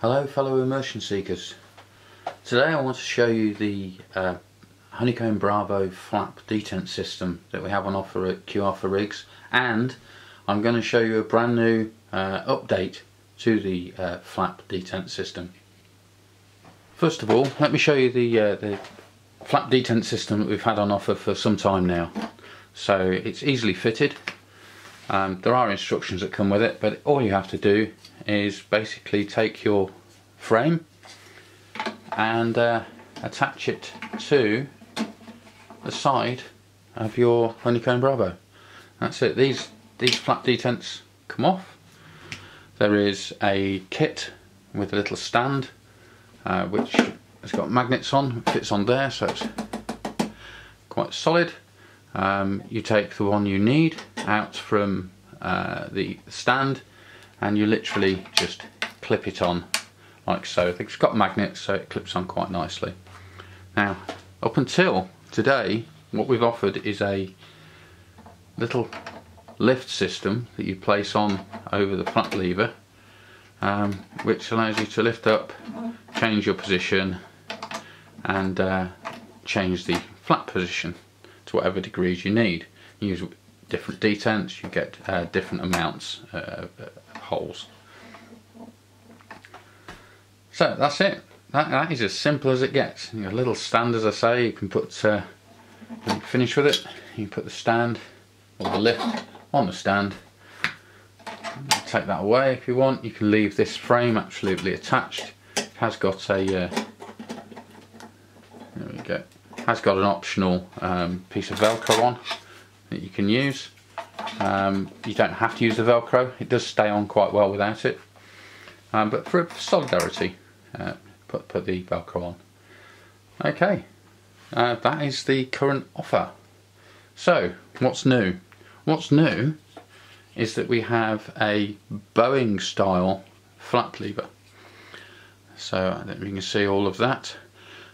Hello fellow immersion seekers. Today I want to show you the uh, Honeycomb Bravo flap detent system that we have on offer at QR4rigs and I'm going to show you a brand new uh, update to the uh, flap detent system. First of all let me show you the, uh, the flap detent system that we've had on offer for some time now. So it's easily fitted um, there are instructions that come with it, but all you have to do is basically take your frame and uh, attach it to the side of your honeycomb bravo. That's it. These these flap detents come off. There is a kit with a little stand uh, which has got magnets on, fits on there, so it's quite solid. Um, you take the one you need out from uh, the stand and you literally just clip it on like so. It's got magnets so it clips on quite nicely. Now up until today what we've offered is a little lift system that you place on over the flap lever um, which allows you to lift up, change your position and uh, change the flap position to whatever degrees you need. Use different detents, you get uh, different amounts uh, of holes. So that's it. That, that is as simple as it gets. You a little stand, as I say, you can put, uh, finish with it, you can put the stand or the lift on the stand. Take that away if you want. You can leave this frame absolutely attached. It has got a, uh, there we go, has got an optional um, piece of velcro on that you can use um, you don't have to use the velcro it does stay on quite well without it um, but for solidarity uh, put, put the velcro on. Okay. Uh, that is the current offer. So what's new? What's new is that we have a Boeing style flap lever. So I don't know if you can see all of that.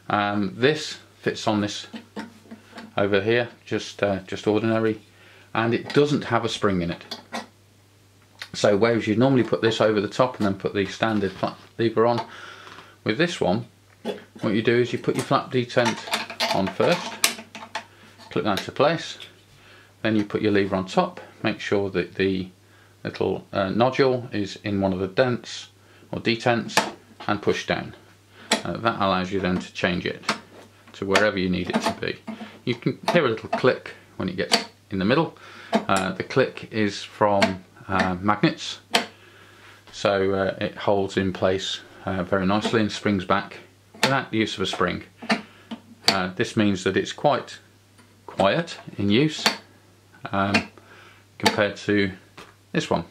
Um, this fits on this over here just uh, just ordinary and it doesn't have a spring in it. So whereas you normally put this over the top and then put the standard flap lever on with this one what you do is you put your flap detent on first clip that into place then you put your lever on top make sure that the little uh, nodule is in one of the dents or detents and push down uh, that allows you then to change it to wherever you need it to be. You can hear a little click when it gets in the middle. Uh, the click is from uh, magnets, so uh, it holds in place uh, very nicely and springs back without the use of a spring. Uh, this means that it's quite quiet in use um, compared to this one.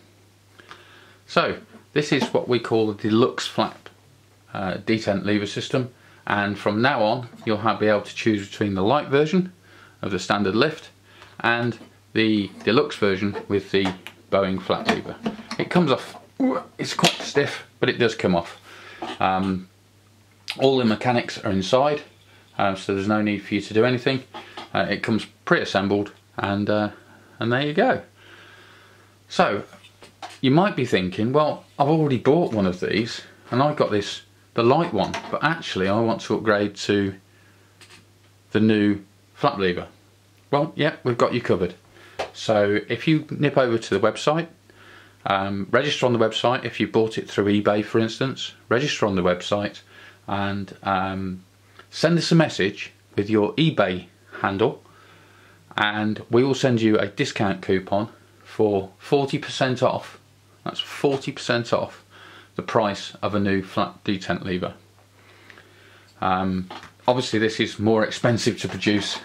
So this is what we call the deluxe flap uh, detent lever system and from now on you'll have, be able to choose between the Lite version of the standard lift and the deluxe version with the Boeing flap lever. It comes off, it's quite stiff but it does come off. Um, all the mechanics are inside uh, so there's no need for you to do anything. Uh, it comes pre-assembled and, uh, and there you go. So you might be thinking well I've already bought one of these and I've got this the Lite one, but actually I want to upgrade to the new flap lever. Well, yeah, we've got you covered. So if you nip over to the website, um, register on the website if you bought it through eBay for instance, register on the website and um, send us a message with your eBay handle and we will send you a discount coupon for 40% off. That's 40% off the price of a new flap detent lever. Um, obviously this is more expensive to produce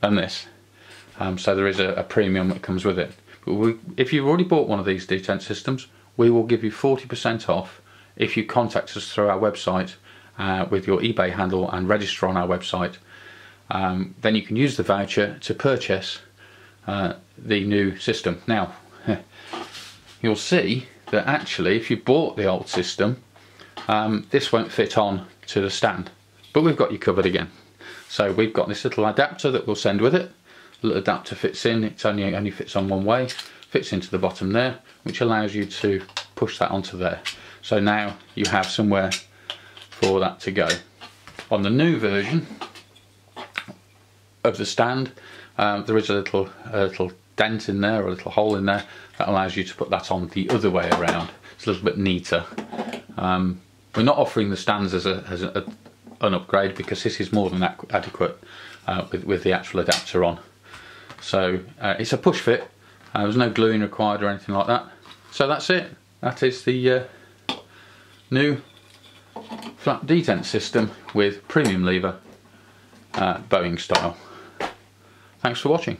than this, um, so there is a, a, premium that comes with it. If you've already bought one of these detent systems, we will give you 40% off if you contact us through our website uh, with your eBay handle and register on our website. Um, then you can use the voucher to purchase uh, the new system. Now, you'll see that actually if you bought the old system um, this won't fit on to the stand but we've got you covered again so we've got this little adapter that we'll send with it little adapter fits in it only only fits on one way fits into the bottom there which allows you to push that onto there. So now you have somewhere for that to go. On the new version of the stand, um, there is a little, a little dent in there or a little hole in there that allows you to put that on the other way around. It's a little bit neater. Um, we're not offering the stands as, a, as a, an upgrade because this is more than adequate uh, with, with the actual adapter on. So uh, it's a push fit, uh, there's no gluing required or anything like that. So that's it, that is the uh, new flap detent system with premium lever uh, Boeing style. Thanks for watching.